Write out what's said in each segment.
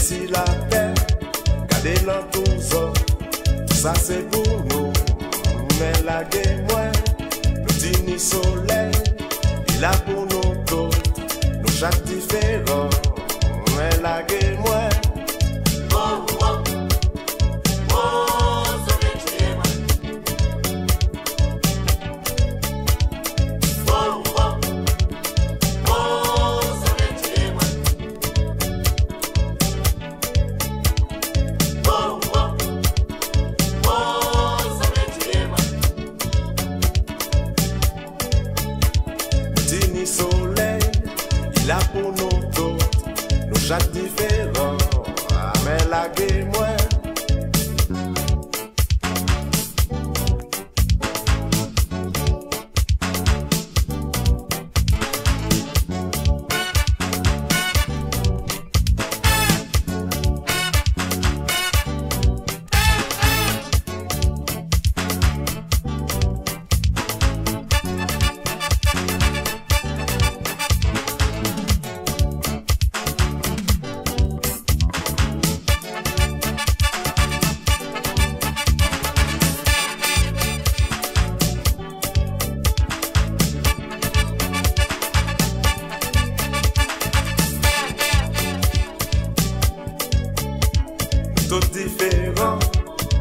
Desi la ter, kade lan tou zon, sa se pou nou, mwen la gen mwen, nou di ni soley, il la pou nou to, nou chak diferon, mwen la gen mwen. chaque différent, amène la game. Tout différent,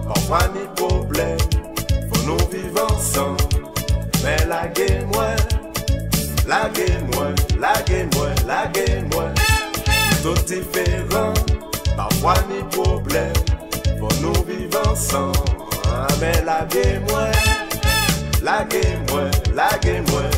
parfois ni problème, faut nous vivre ensemble. Mais la guerre la guerre la guerre la guerre tout différent, parfois ni problème, faut nous vivre ensemble. Ah, Mais la guerre la guerre la guerre.